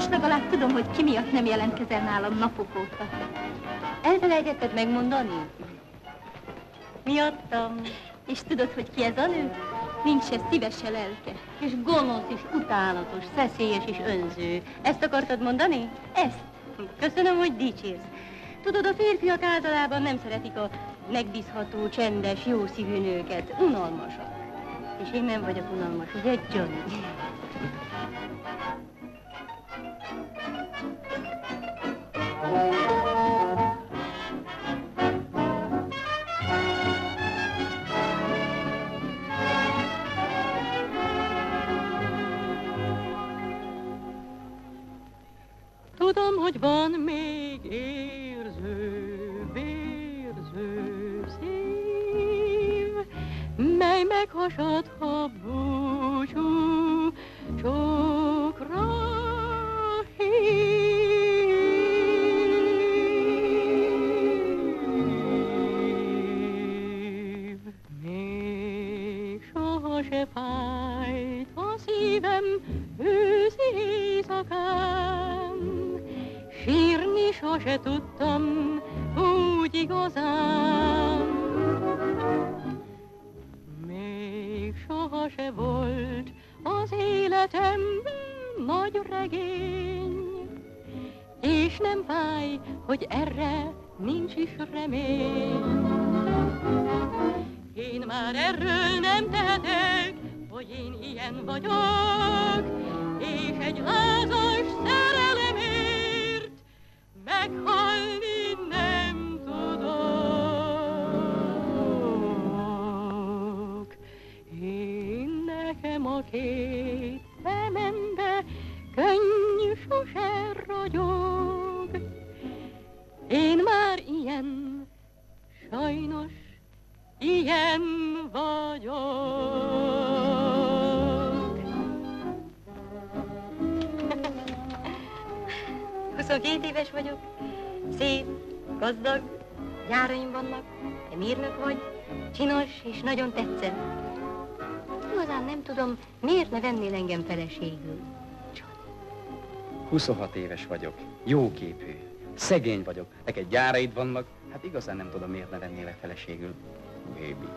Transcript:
most legalább tudom, hogy ki miatt nem jelentkezel nálam napok óta. Elfelejtetted megmondani? Miattam. És tudod, hogy ki ez a nő? Nincs se szíve, se lelke. És gonosz, és utálatos, szeszélyes és önző. Ezt akartad mondani? Ezt. Köszönöm, hogy dicsérsz. Tudod, a férfiak általában nem szeretik a megbízható, csendes, jó szívű nőket. Unalmasak. És én nem vagyok unalmas, ugye, Johnny? Tudom, hogy van még érző, vérző szív, mely meghasad, ha búcsú csókra hív. Se fájt a szívem őszi éjszakán, sírni sose tudtam úgy igazán. Még soha se volt az életemben nagy regény, és nem fáj, hogy erre nincs is remény. Én már erről nem tehetek, hogy én ilyen vagyok, és egy lázas szerelemért két szemembe könnyű sose ragyog. Én már ilyen, sajnos ilyen vagyok. 22 éves vagyok, szép, gazdag, gyáraim vannak, te mérnök vagy, csinos és nagyon tetszett. Igazán nem tudom, miért ne vennél engem feleségül. 26 éves vagyok, jóképű, szegény vagyok, neked gyáraid vannak, hát igazán nem tudom, miért ne vennélek feleségül, baby.